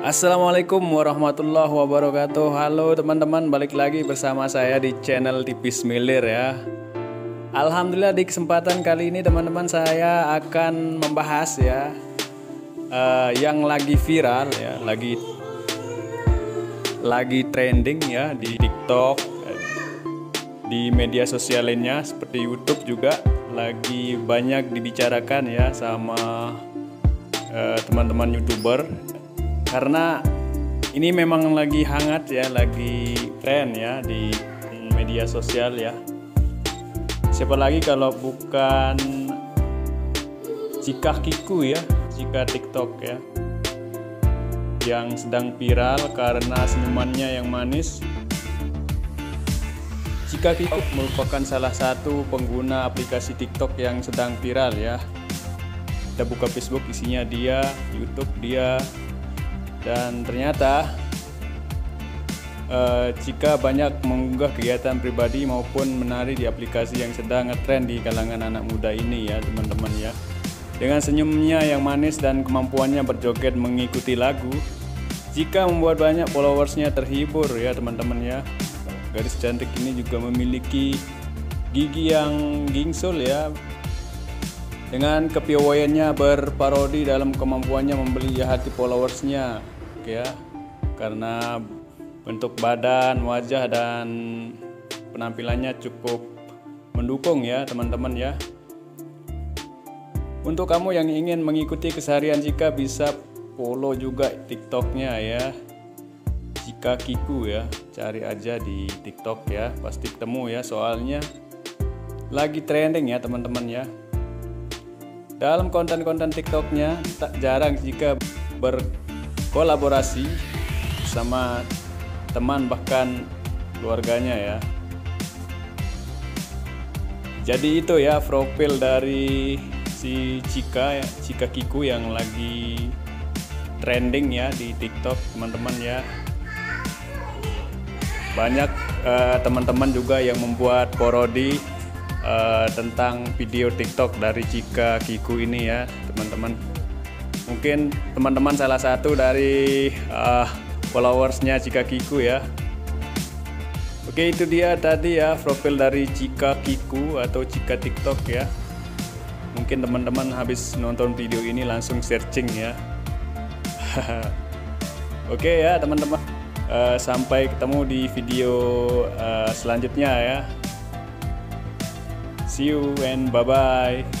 Assalamualaikum warahmatullahi wabarakatuh. Halo teman-teman balik lagi bersama saya di channel Tipis Milir ya. Alhamdulillah di kesempatan kali ini teman-teman saya akan membahas ya uh, Yang lagi viral ya Lagi lagi trending ya di TikTok Di media sosial lainnya seperti Youtube juga Lagi banyak dibicarakan ya sama eh, teman-teman uh, youtuber karena ini memang lagi hangat ya, lagi tren ya di media sosial ya. Siapa lagi kalau bukan Cika Kiku ya, Cika TikTok ya. Yang sedang viral karena senyumannya yang manis. Cika Kiku merupakan salah satu pengguna aplikasi TikTok yang sedang viral ya. Kita buka Facebook isinya dia, YouTube dia, dan ternyata uh, jika banyak mengunggah kegiatan pribadi maupun menari di aplikasi yang sedang ngetrend di kalangan anak muda ini ya teman-teman ya dengan senyumnya yang manis dan kemampuannya berjoget mengikuti lagu jika membuat banyak followersnya terhibur ya teman-teman ya gadis cantik ini juga memiliki gigi yang gingsul ya dengan kepiawaiannya berparodi dalam kemampuannya membeli hati followersnya ya karena bentuk badan wajah dan penampilannya cukup mendukung ya teman-teman ya. Untuk kamu yang ingin mengikuti keseharian Jika bisa follow juga tiktoknya ya. Jika Kiku ya cari aja di tiktok ya pasti ketemu ya. Soalnya lagi trending ya teman-teman ya. Dalam konten-konten TikToknya tak jarang jika berkolaborasi sama teman bahkan keluarganya ya. Jadi itu ya profil dari si Cika ya, Cika Kiku yang lagi trending ya di TikTok teman-teman ya. Banyak uh, teman-teman juga yang membuat parodi uh, tentang video TikTok dari Cika Kiku ini ya teman-teman mungkin teman-teman salah satu dari uh, followersnya Cika Kiku ya. Oke itu dia tadi ya profil dari Cika Kiku atau Cika TikTok ya. Mungkin teman-teman habis nonton video ini langsung searching ya. Oke ya teman-teman. Uh, sampai ketemu di video uh, selanjutnya ya. See you and bye bye.